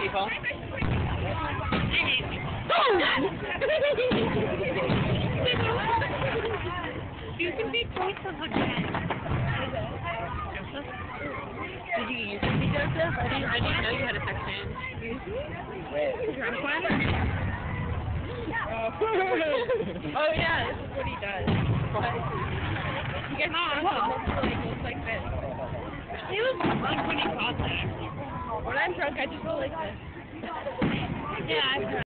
people. you can be Joseph again. Did you use to be Joseph? I didn't, I didn't know you had a section. Drunk one? oh yeah, this is what he does. He gets drunk and like looks like this. He was fun when he caught that. I'm drunk, I just go like this. Yeah, I've